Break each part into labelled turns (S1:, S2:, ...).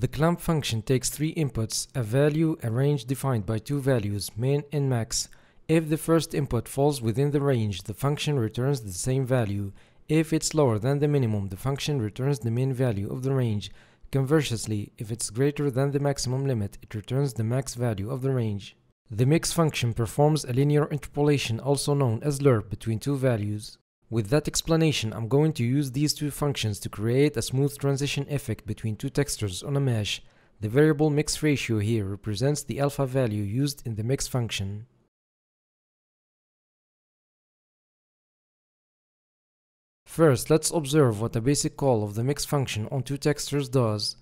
S1: The clamp function takes three inputs, a value, a range defined by two values, min and max. If the first input falls within the range, the function returns the same value. If it's lower than the minimum, the function returns the min value of the range. Conversely, if it's greater than the maximum limit, it returns the max value of the range. The mix function performs a linear interpolation also known as lerp between two values. With that explanation, I'm going to use these two functions to create a smooth transition effect between two textures on a mesh. The variable mix ratio here represents the alpha value used in the mix function. First, let's observe what a basic call of the mix function on two textures does.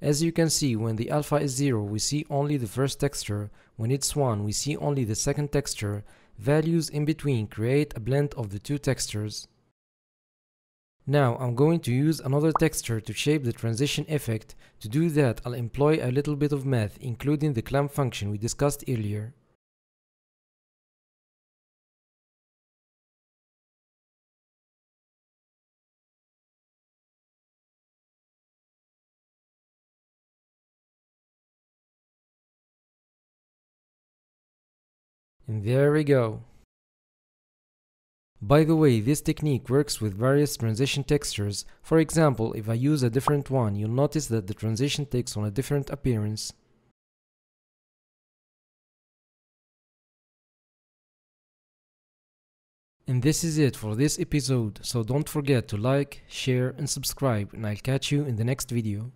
S1: As you can see, when the alpha is 0, we see only the first texture. When it's 1, we see only the second texture. Values in between create a blend of the two textures. Now I'm going to use another texture to shape the transition effect. To do that, I'll employ a little bit of math, including the clamp function we discussed earlier. And there we go. By the way, this technique works with various transition textures. For example, if I use a different one, you'll notice that the transition takes on a different appearance. And this is it for this episode, so don't forget to like, share and subscribe and I'll catch you in the next video.